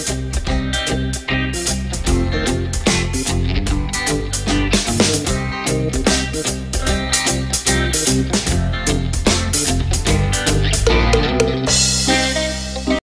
Bye.